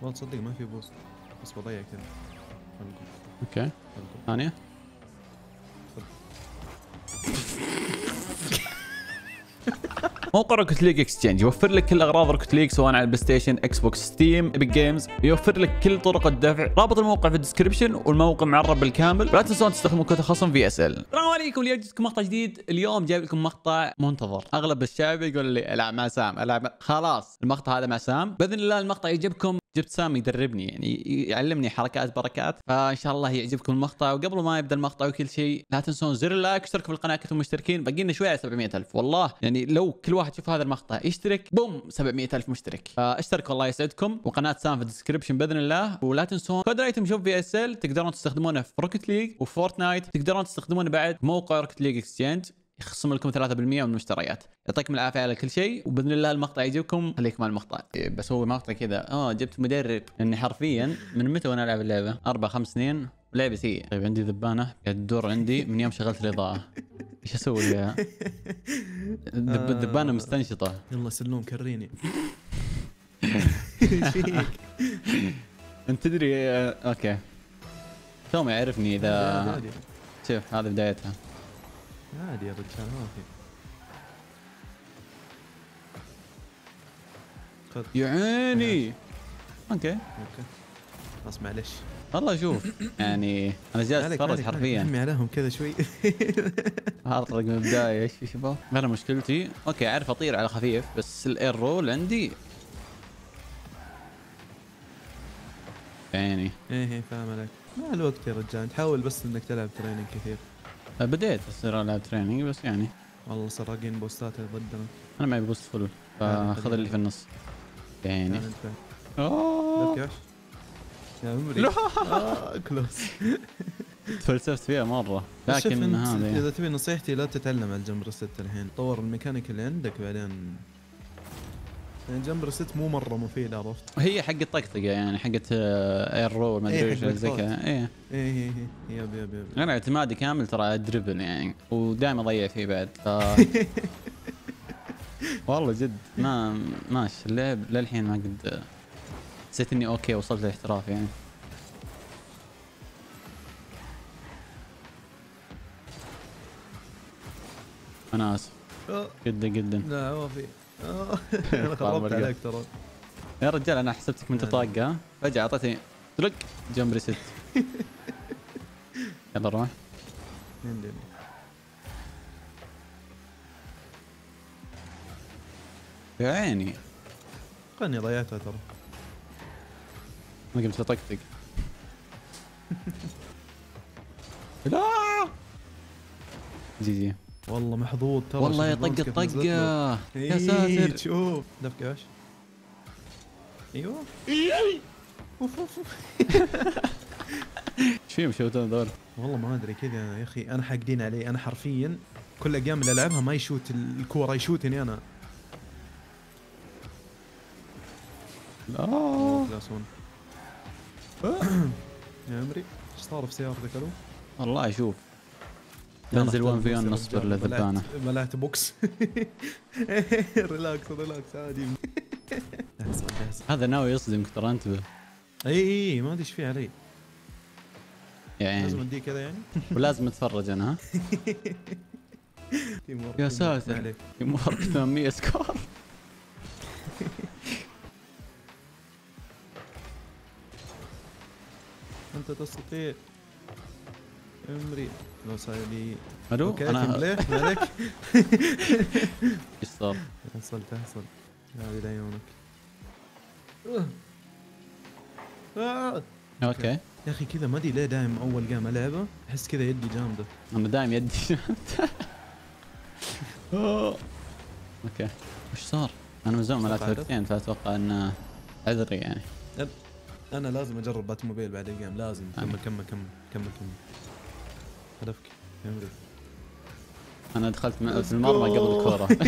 والله تصدق ما في boost بس بضيع كذا. okay. أفخم موقع Rocket League Exchange يوفر لك كل أغراض Rocket League سواء على ال PlayStation Xbox Steam Epic Games يوفر لك كل طرق الدفع. رابط الموقع في ال description والموقع معرب بالكامل ولا تنسون تستخدموا كود خصم VSL السلام عليكم اليوم جبتكم مقطع جديد. اليوم جايب لكم مقطع منتظر. أغلب الشعب يقول لي العب مع سام. العب خلاص المقطع هذا مع سام. بإذن الله المقطع يعجبكم جبت سام يدربني يعني يعلمني حركات بركات. فان شاء الله يعجبكم المقطع. وقبل ما يبدأ المقطع وكل شيء لا تنسون زر ال like واشتركوا في القناة كنتم مشتركين. باقي لنا شوي على 700 ألف. والله يعني لو كل واحد يشوف هذا المقطع. يشترك. boom 700 ألف مشترك. فاشتركوا الله يسعدكم. وقناة سام في ال description بإذن الله. ولا تنسون كود رايتم شوف VSL. تقدرون تستخدمونه في Rocket League و Fortnite تقدرون تستخدمونه بعد موقع Rocket League Exchange يخصم لكم 3% من المشتريات. يعطيكم العافية على كل شيء. وبإذن الله المقطع يعجبكم خليكم مع المقطع. إيه، بسوي مقطع كذا. آه جبت مدرب. لاني حرفيا من متى وأنا ألعب اللعبة؟ أربع خمس سنين. لعبة سيئه طيب عندي ذبانة. قاعد تدور عندي من يوم شغلت الإضاءة. إيش أسوي فيها؟ الذب- الذبانه مستنشطة. يلا سلوم carry ني؟ أنت تدري آه، okay. توم يعرفني اذا شوف هذه بدايتها. عادي يا رجال ما في. يا عيني. okay. okay. خلاص معلش. والله شوف يعني أنا جالس أتفرج. حرفيا. همي عليهم كذا شوي. هارطق من البداية إيش في شباب؟ أنا مشكلتي okay أعرف أطير على خفيف بس ال air roll عندي. يعني. إيه إيه فاهم عليك. مع الوقت يا رجال تحاول بس إنك تلعب training كثير. بديت اصير العب training بس يعني. والله سراقين boost ات ضدنا أنا معي boost full فأخذ اللي في النص. يعني. أوه! يا عمري. آه close تفلسفت فيها مرة. لكن هذه. إذا تبي نصيحتي لا تتعلم على ال jump reset الحين. طور الميكانيك اللي عندك بعدين. يعني jump reset مو مرة مفيد عرفت؟ هي حق الطقطقة يعني حقت air roll ما ادري إيه، إيش حق زي كذا. إيه. إيه إيه إيه. yep yep yep. أنا اعتمادي كامل ترى على ال dribble يعني ودائما أضيع فيه بعد. ف والله جد ما ماشي. اللعب للحين ما قد حسيت إني أوكي وصلت للاحتراف يعني. أنا آسف. جدا جدا. لا ما في. أنا خربت. عليك ترى. يا رجال أنا حسبتك من. طاقة ها؟ فجأة أعطيتني. تلق جمبري ست يلا روح. يا عيني. كاني ضيعتها ترى. أنا قمت بطقطق لا جي جي والله محظوظ ترى والله طق. الطقة يا إيه، ساتر شوف دفك إيش أيوه اوف اوف. إيش فيهم شوتون ذول والله ما ادري كذا يا أخي أنا حاقدين علي أنا حرفيا كل الاجيام اللي العبها ما يشوت الكوره يشوتني أنا لا كلاس 1 يا عمري إيش صار في سيارتك ألو؟ والله شوف بنزل 1 في 1 نصبر للذبانة بلعت- بلعت بوكس. ريلاكس ريلاكس عادي. هذا ناوي يصدمك ترى انتبه إي إي ما أدري إيش فيه علي. يا لازم أديه كذا يعني؟ ولازم أتفرج أنا ها؟ تيم يا تيم ساتر. يمرك 800 سكور. انت تستطيع. عمري لو صار لي. ألو أنا بلاي ما عليك إيش صار؟ حصل هذه لعيونك آه. okay. يا أخي كذا ما أدري ليه دايم أول game ألعبه أحس كذا يدي جامدة. أنا دايم يدي okay. وش صار؟ أنا من زمان ما لعبت فأتوقع إنه عذري يعني. أنا لازم أجرب Batmobile بعد ال game لازم. أنا. كمل كمل كمل كمل كمل. هدفك. يا عمري أنا دخلت في المرمى. قبل الكورة.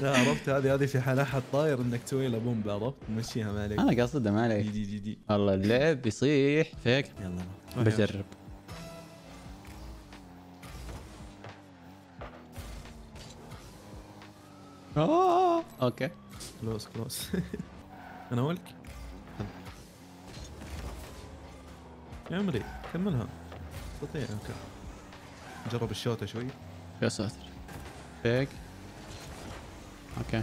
لا عرفت هذه هذه في حال أحد طاير إنك تسوي له bump عرفت؟ تمشيها ما عليك. أنا قاصدها ما عليك. GG G والله اللعب يصيح. فيك. يلا بجرب. آه. okay. close close أنا اولك يا عمري كملها. أستطيع okay نجرب الشوطه شوي. يا ساتر. فيك. okay.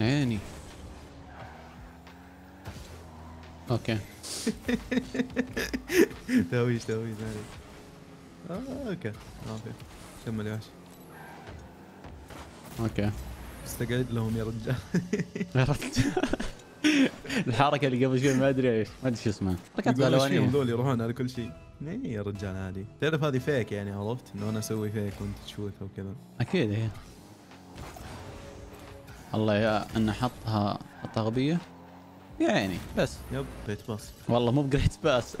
عيني okay. تهويش تهويش آه okay. okay كمل يا وحش okay. استقعد لهم يا رجال. عرفت الحركة اللي قبل شوي ما أدري إيش. ما أدري شو اسمها حركات يقول إيش فيهم؟ بهلوانيه ذول يروحون على كل شيء. اي يا رجال عادي تعرف هذه فيك يعني عرفت؟ إنه أنا أسوي فيك وأنت تشوتها وكذا أكيد هي الله يا انه حطها حطها غبيه يا عيني بس. يب بيت باص. والله مو بجريت باس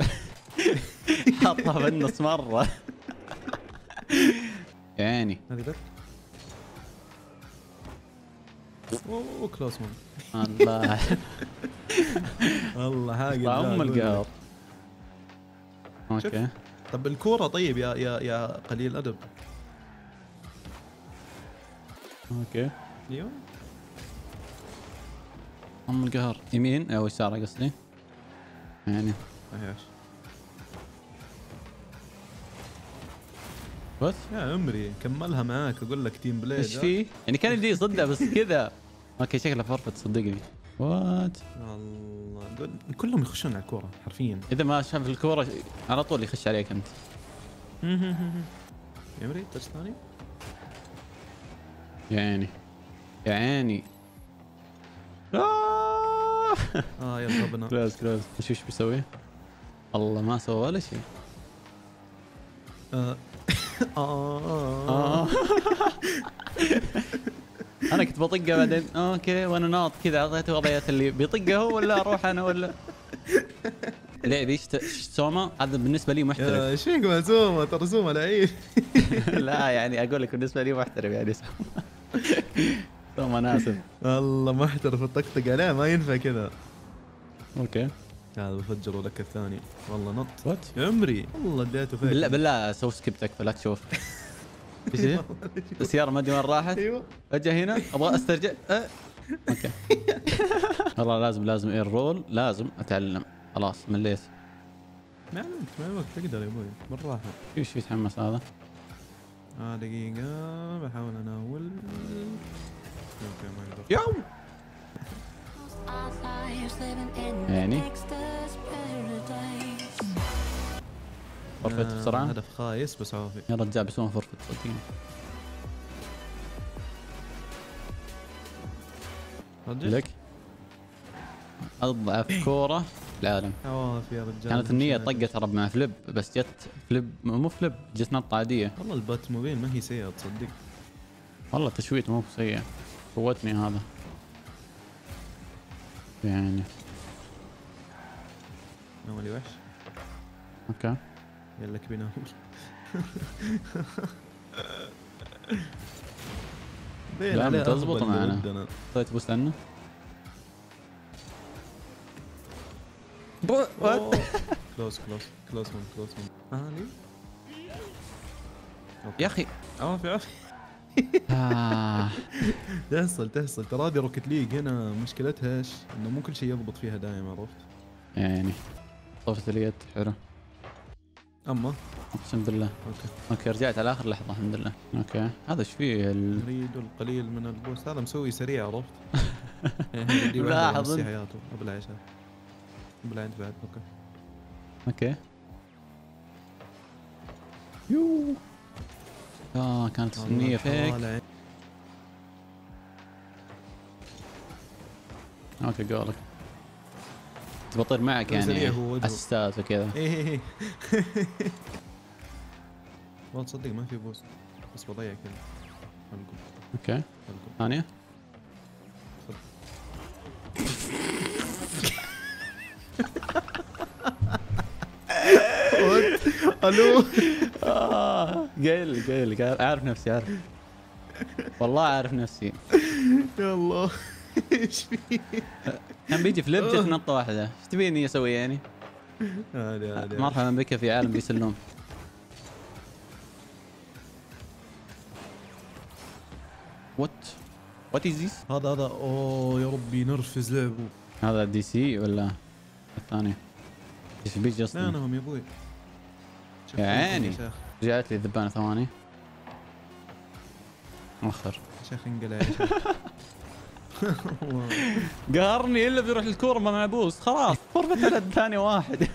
حطها بالنص مرة. يا عيني. هذه بس أوه كلوس مان الله. الله حاجة أم القهر okay. طب الكورة طيب يا يا يا قليل ادب okay. أيوه. أم القهر يمين؟ أو يسار قصدي. يعني. أيش؟ بس؟ يا عمري كملها معاك أقول لك team play إيش في؟ يعني كان يدي يصدها بس كذا. okay شكله فرفت صدقني. what الله. قول كلهم يخشون على الكورة حرفيا. إذا ما شاف الكورة على طول يخش عليك أنت. يا عمري touch ثاني. يا عيني. يا عيني. آه. آه يلا ربنا. close close شو إيش بيسوي؟ الله ما سوى ولا شيء. آه. آه. أنا كنت بطقه بعدين. okay وأنا ناط كذا اعطيته وضعيات اللي بيطقه هو ولا أروح أنا ولا؟ لعبي سوما؟ هذا بالنسبة لي محترف. إيش فيك مع سوما ترى سوما لعيب. لا يعني أقول لك بالنسبة لي محترف يعني. سوما سوما أنا اسف والله محترف الطقطق عليه ما ينفع كذا. okay. هذا بفجر لك الثاني. والله نط. what يا عمري. والله اديته فيك. بالله بالله سوي skip تكفى لا تشوف. إيش هي؟ السيارة ما أدري وين راحت. أيوه. أجي هنا أبغى أسترجع. أه. okay. والله لازم لازم air roll لازم أتعلم. خلاص مليت. ما علمت ما علمت تقدر يا أبوي. بالراحه إيش يتحمس هذا؟ آه دقيقة بحاول أناول. okay ما أقدر يوم! يعني؟ فرفت آه، بسرعة؟ هدف خايس بس عافي يا رجال بس ما فرفت صدقني لك. أضعف كورة في العالم. عوافي يا رجال كانت النية طقه ترى مع فليب بس جت فليب مو فليب جت نطه عادية. والله البات موبيل ما هي سيئة تصدق. والله تشويت مو سيء. فوتني هذا. يعني. ناولي وحش. أوكي. يلا كبي ناول بين لا، أهبل معنا. طيب بوست عنه أوه. كلوز كلوز كلوز من كلوز من آه لي يا أخي عافي عافي آه. تحصل تحصل. ترى هذه روكت ليج هنا مشكلتها إيش؟ إنه مو كل شيء يضبط فيها دائما عرفت؟ يعني طفت اليد حلو. أما؟ اقسم بالله okay. okay رجعت على آخر لحظة الحمد لله. okay. هذا إيش فيه؟ ال... نريد القليل من ال boost هذا مسوي سريع عرفت؟ يعني لاحظ. حياته أبلع عيش أبلع أنت بعد. أوكي. أوكي. يو. آه كانت النية فيك. okay قولك بطير معك يعني هو وجهه. assist ات وكذا. إيه إيه إيه. والله تصدق ما في boost بس بضيع كذا. okay. ثانية. ألو. آه قايل قايل عارف نفسي عارف والله عارف نفسي. يا الله. إيش في؟ كان بيجي flip جت نطة واحدة. إيش تبيني أسوي يعني؟ مرحبا بك في عالم بيس اللوم what what is this؟ هذا هذا. أوه يا ربي نرفز لعبه. هذا DC ولا الثاني؟ إيش بيجي أصلا؟ يا أبوي. يا عيني. رجعت لي الذبانه ثواني. مؤخر يا شيخ انقلع يا شيخ. قهرني إلا بيروح الكورة مع بوست خلاص فرفة ثانية واحد.